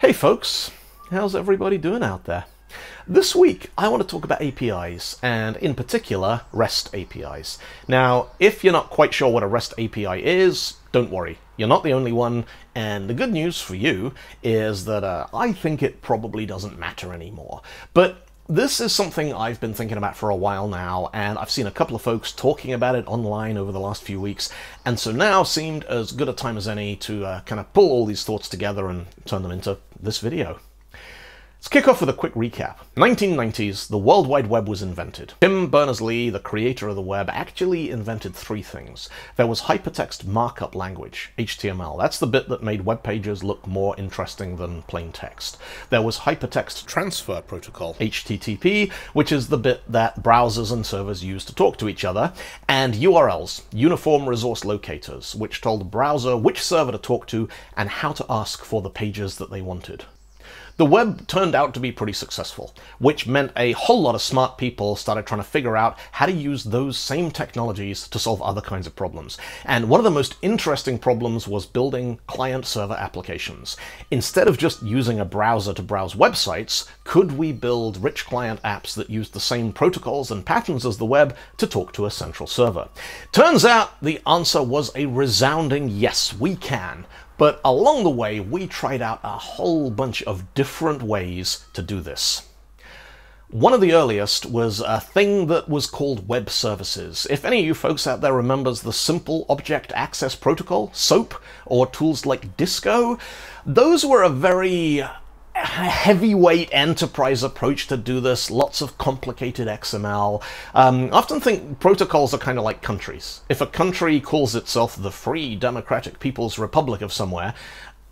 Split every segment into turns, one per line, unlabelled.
Hey folks, how's everybody doing out there? This week I want to talk about APIs, and in particular, REST APIs. Now, if you're not quite sure what a REST API is, don't worry, you're not the only one, and the good news for you is that uh, I think it probably doesn't matter anymore. But this is something I've been thinking about for a while now, and I've seen a couple of folks talking about it online over the last few weeks, and so now seemed as good a time as any to uh, kind of pull all these thoughts together and turn them into this video. Let's kick off with a quick recap. 1990s, the World Wide Web was invented. Tim Berners-Lee, the creator of the web, actually invented three things. There was hypertext markup language, HTML. That's the bit that made web pages look more interesting than plain text. There was hypertext transfer protocol, HTTP, which is the bit that browsers and servers use to talk to each other, and URLs, Uniform Resource Locators, which told the browser which server to talk to and how to ask for the pages that they wanted. The web turned out to be pretty successful, which meant a whole lot of smart people started trying to figure out how to use those same technologies to solve other kinds of problems. And one of the most interesting problems was building client-server applications. Instead of just using a browser to browse websites, could we build rich client apps that used the same protocols and patterns as the web to talk to a central server? Turns out the answer was a resounding yes, we can. But along the way, we tried out a whole bunch of different ways to do this. One of the earliest was a thing that was called web services. If any of you folks out there remembers the Simple Object Access Protocol, SOAP, or tools like Disco, those were a very heavyweight enterprise approach to do this, lots of complicated XML. Um, I often think protocols are kind of like countries. If a country calls itself the Free Democratic People's Republic of somewhere,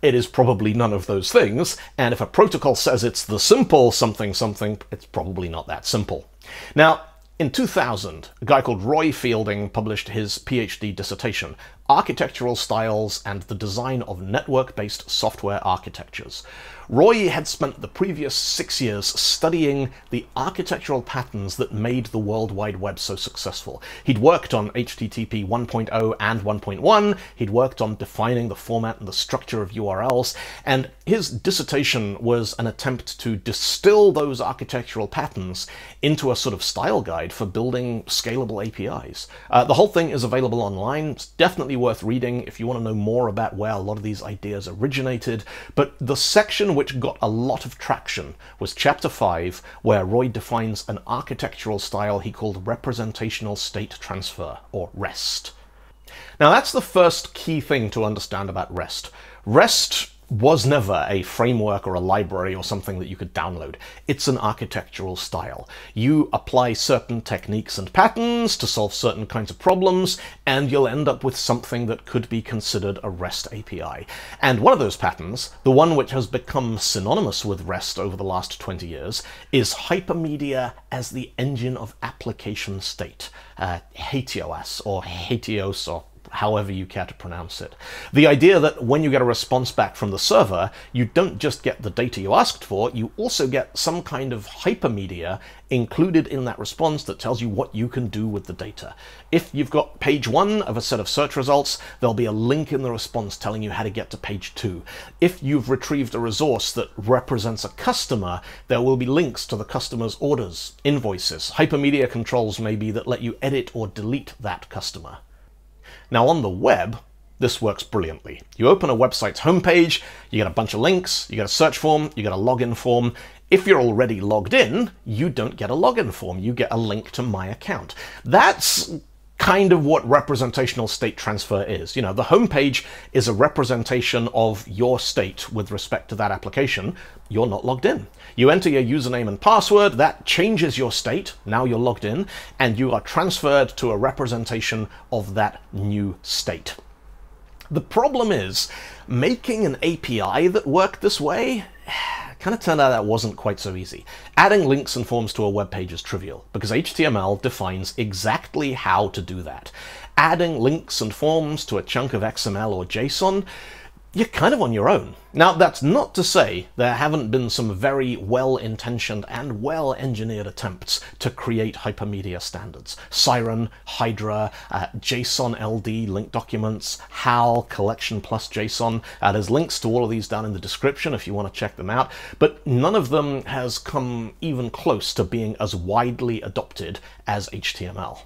it is probably none of those things, and if a protocol says it's the simple something something, it's probably not that simple. Now, in 2000, a guy called Roy Fielding published his PhD dissertation, Architectural Styles and the Design of Network-Based Software Architectures. Roy had spent the previous six years studying the architectural patterns that made the World Wide Web so successful. He'd worked on HTTP 1.0 and 1.1, he'd worked on defining the format and the structure of URLs, and his dissertation was an attempt to distill those architectural patterns into a sort of style guide for building scalable APIs. Uh, the whole thing is available online. It's definitely worth reading if you want to know more about where a lot of these ideas originated, but the section which got a lot of traction was chapter 5, where Roy defines an architectural style he called representational state transfer, or REST. Now that's the first key thing to understand about REST. REST was never a framework or a library or something that you could download. It's an architectural style. You apply certain techniques and patterns to solve certain kinds of problems, and you'll end up with something that could be considered a REST API. And one of those patterns, the one which has become synonymous with REST over the last 20 years, is hypermedia as the engine of application state, uh, or HATEOAS, or however you care to pronounce it. The idea that when you get a response back from the server, you don't just get the data you asked for, you also get some kind of hypermedia included in that response that tells you what you can do with the data. If you've got page one of a set of search results, there'll be a link in the response telling you how to get to page two. If you've retrieved a resource that represents a customer, there will be links to the customer's orders, invoices, hypermedia controls maybe that let you edit or delete that customer. Now on the web, this works brilliantly. You open a website's homepage, you get a bunch of links, you get a search form, you get a login form. If you're already logged in, you don't get a login form, you get a link to my account. That's kind of what representational state transfer is. You know, the homepage is a representation of your state with respect to that application. You're not logged in. You enter your username and password, that changes your state, now you're logged in, and you are transferred to a representation of that new state. The problem is, making an API that worked this way kind of turned out that wasn't quite so easy. Adding links and forms to a web page is trivial, because HTML defines exactly how to do that. Adding links and forms to a chunk of XML or JSON you're kind of on your own. Now, that's not to say there haven't been some very well intentioned and well engineered attempts to create hypermedia standards. Siren, Hydra, uh, JSON LD link documents, HAL, Collection Plus JSON. Uh, there's links to all of these down in the description if you want to check them out, but none of them has come even close to being as widely adopted as HTML.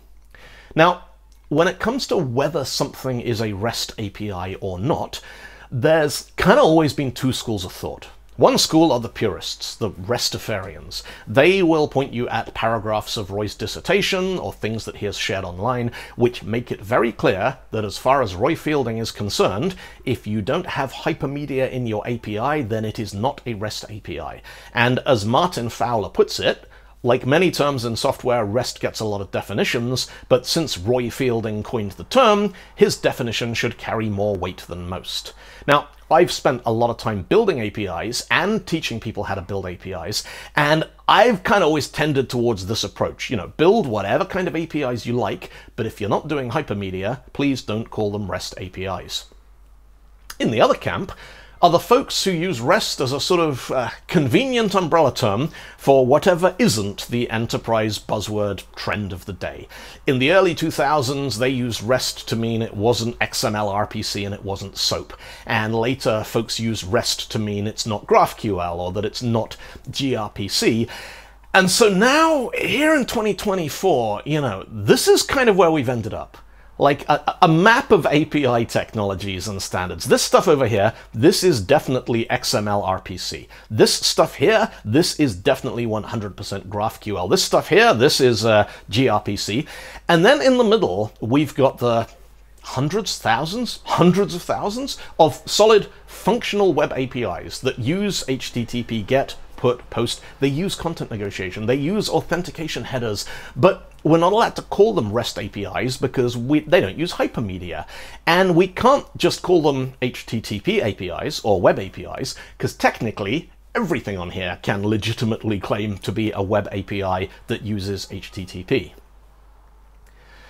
Now, when it comes to whether something is a REST API or not, there's kind of always been two schools of thought. One school are the purists, the Restafarians. They will point you at paragraphs of Roy's dissertation or things that he has shared online, which make it very clear that as far as Roy Fielding is concerned, if you don't have hypermedia in your API, then it is not a REST API. And as Martin Fowler puts it, like many terms in software, REST gets a lot of definitions, but since Roy Fielding coined the term, his definition should carry more weight than most. Now, I've spent a lot of time building APIs and teaching people how to build APIs, and I've kind of always tended towards this approach. You know, build whatever kind of APIs you like, but if you're not doing hypermedia, please don't call them REST APIs. In the other camp, are the folks who use REST as a sort of uh, convenient umbrella term for whatever isn't the enterprise buzzword trend of the day. In the early 2000s, they used REST to mean it wasn't XML RPC and it wasn't SOAP. And later, folks used REST to mean it's not GraphQL or that it's not gRPC. And so now, here in 2024, you know, this is kind of where we've ended up like a, a, map of API technologies and standards. This stuff over here, this is definitely XML RPC. This stuff here, this is definitely 100% GraphQL. This stuff here, this is uh, gRPC. And then in the middle, we've got the hundreds, thousands, hundreds of thousands of solid functional web APIs that use HTTP GET, put, post. They use content negotiation. They use authentication headers, but we're not allowed to call them REST APIs because we, they don't use hypermedia. And we can't just call them HTTP APIs or web APIs because technically everything on here can legitimately claim to be a web API that uses HTTP.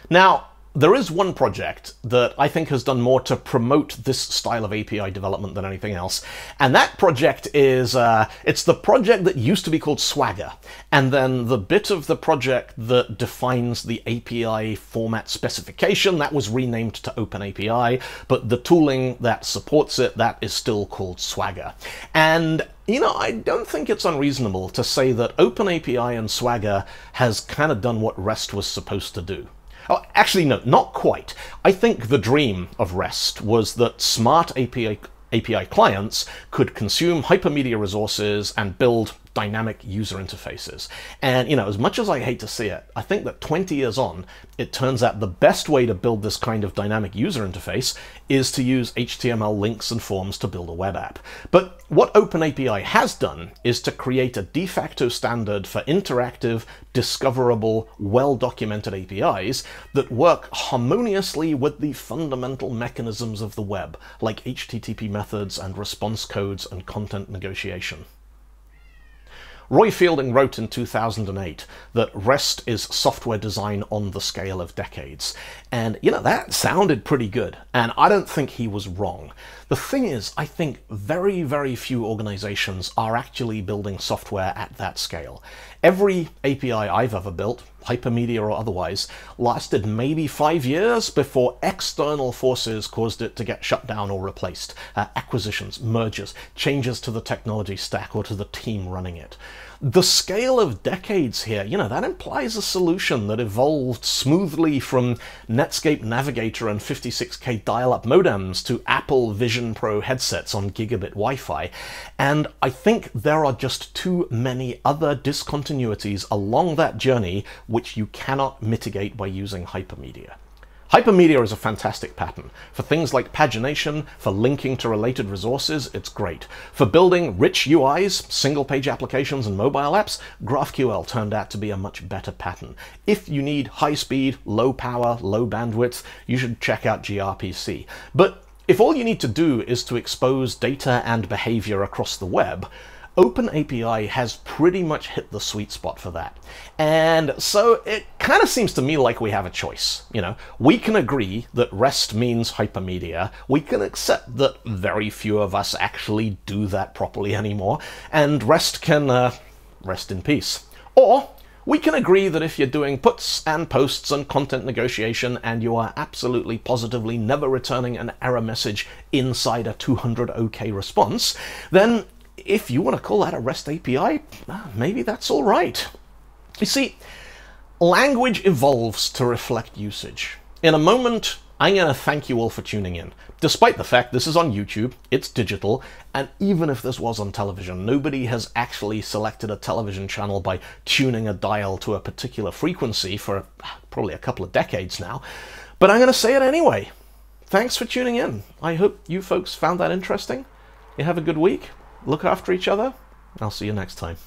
Now, there is one project that I think has done more to promote this style of API development than anything else, and that project is uh, it's the project that used to be called Swagger, and then the bit of the project that defines the API format specification that was renamed to OpenAPI, but the tooling that supports it that is still called Swagger, and you know, I don't think it's unreasonable to say that OpenAPI and Swagger has kind of done what REST was supposed to do. Oh, actually, no, not quite. I think the dream of REST was that smart API, API clients could consume hypermedia resources and build dynamic user interfaces. And, you know, as much as I hate to see it, I think that 20 years on, it turns out the best way to build this kind of dynamic user interface is to use HTML links and forms to build a web app. But what OpenAPI has done is to create a de facto standard for interactive, discoverable, well-documented APIs that work harmoniously with the fundamental mechanisms of the web, like HTTP methods and response codes and content negotiation. Roy Fielding wrote in 2008 that REST is software design on the scale of decades. And, you know, that sounded pretty good. And I don't think he was wrong. The thing is, I think very, very few organizations are actually building software at that scale. Every API I've ever built, hypermedia or otherwise, lasted maybe five years before external forces caused it to get shut down or replaced. Uh, acquisitions, mergers, changes to the technology stack or to the team running it. The scale of decades here, you know, that implies a solution that evolved smoothly from Netscape Navigator and 56k dial-up modems to Apple Vision Pro headsets on gigabit Wi-Fi, and I think there are just too many other discontinuities along that journey which you cannot mitigate by using hypermedia. Hypermedia is a fantastic pattern. For things like pagination, for linking to related resources, it's great. For building rich UIs, single-page applications, and mobile apps, GraphQL turned out to be a much better pattern. If you need high speed, low power, low bandwidth, you should check out gRPC. But if all you need to do is to expose data and behavior across the web, OpenAPI has pretty much hit the sweet spot for that. And so it kind of seems to me like we have a choice. You know, we can agree that REST means hypermedia. We can accept that very few of us actually do that properly anymore. And REST can uh, rest in peace. Or we can agree that if you're doing puts and posts and content negotiation and you are absolutely positively never returning an error message inside a 200 OK response, then if you want to call that a REST API, ah, maybe that's all right. You see, language evolves to reflect usage. In a moment, I'm going to thank you all for tuning in. Despite the fact this is on YouTube, it's digital, and even if this was on television, nobody has actually selected a television channel by tuning a dial to a particular frequency for ah, probably a couple of decades now. But I'm going to say it anyway. Thanks for tuning in. I hope you folks found that interesting. You have a good week. Look after each other. I'll see you next time.